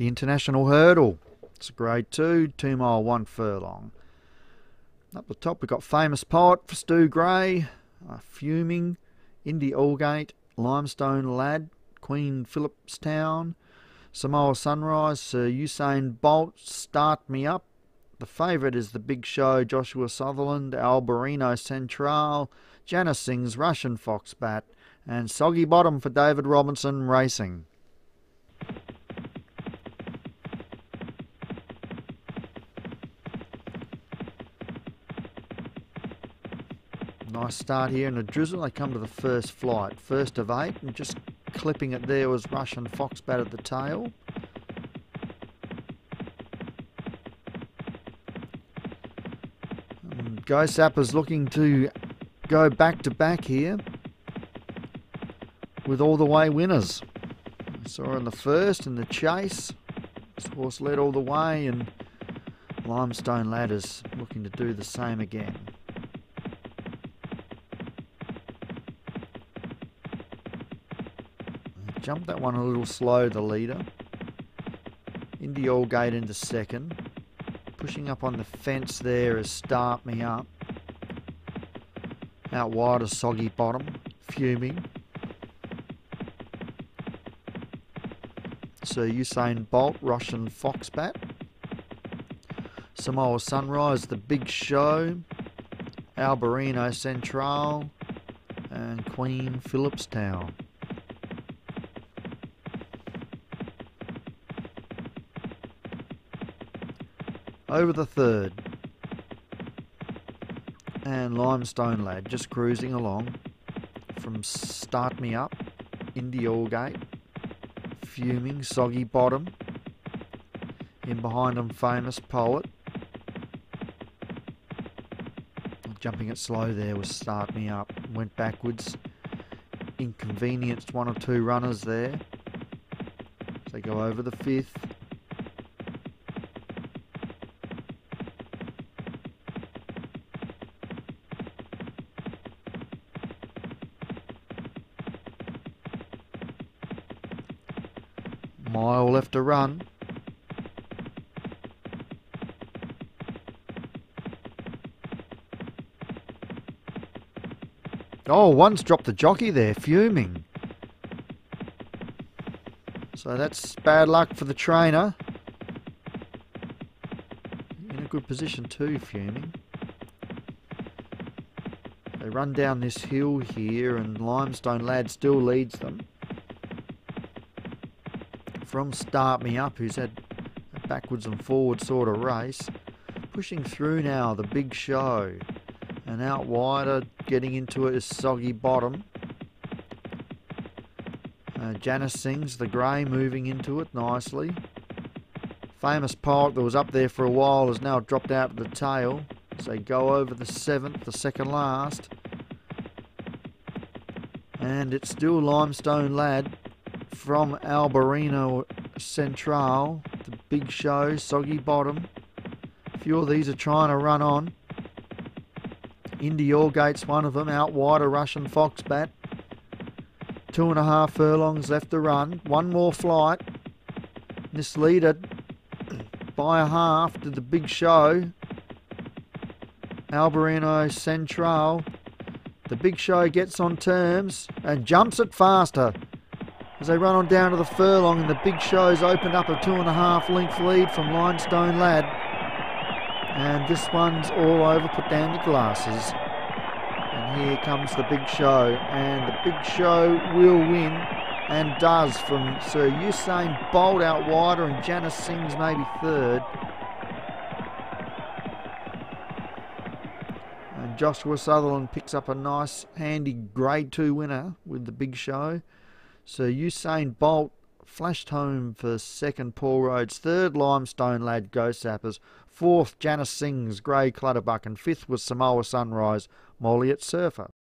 the International Hurdle. It's a grade two, two mile, one furlong. Up the top, we've got Famous Poet for Stu Gray, uh, Fuming, Indy Allgate, Limestone Lad, Queen Phillipstown, Samoa Sunrise, Sir Usain Bolt, Start Me Up. The favourite is the Big Show, Joshua Sutherland, Alberino Central, Janice Sings, Russian Foxbat, and Soggy Bottom for David Robinson Racing. Nice start here in a drizzle. They come to the first flight. First of eight, and just clipping it there was Russian Foxbat at the tail. Hmm, and Go Sappers looking to go back to back here with all the way winners. I saw in the first in the chase. This horse led all the way and Limestone Ladders looking to do the same again. Jumped that one a little slow, the leader. Indy Allgate into second. Pushing up on the fence there is Start Me Up. Out wide a Soggy Bottom. Fuming. Sir Usain Bolt, Russian Foxbat. Samoa Sunrise, The Big Show. Alberino Central. And Queen Phillipstown. Over the third. And Limestone Lad just cruising along from Start Me Up, Indy Allgate, Fuming, Soggy Bottom. In behind them, Famous Poet. Jumping it slow there was Start Me Up, went backwards. Inconvenienced one or two runners there. So they go over the fifth. Mile left to run. Oh, one's dropped the jockey there, fuming. So that's bad luck for the trainer. In a good position too, fuming. They run down this hill here and Limestone Lad still leads them from Start Me Up, who's had a backwards and forward sort of race. Pushing through now, the big show. And out wider, getting into it is Soggy Bottom. Uh, Janice Sings, the grey, moving into it nicely. Famous Poet that was up there for a while has now dropped out of the tail as they go over the seventh, the second last. And it's still Limestone Lad from Alberino Central, the big show, Soggy Bottom. A few of these are trying to run on. Indy Allgate's one of them, out wide a Russian Foxbat. Two and a half furlongs left to run. One more flight. This leader by a half to the big show. Alberino Central. The big show gets on terms and jumps it faster as they run on down to the furlong and the big show's opened up a two and a half length lead from Limestone Lad. And this one's all over, put down your glasses. And here comes the big show, and the big show will win, and does from Sir Usain Bolt out wider, and Janice Sings maybe third. And Joshua Sutherland picks up a nice, handy Grade 2 winner with the big show. Sir Usain Bolt flashed home for second Paul Rhodes, third Limestone Lad Go Sappers, fourth Janice Sings Grey Clutterbuck, and fifth was Samoa Sunrise Molly at Surfer.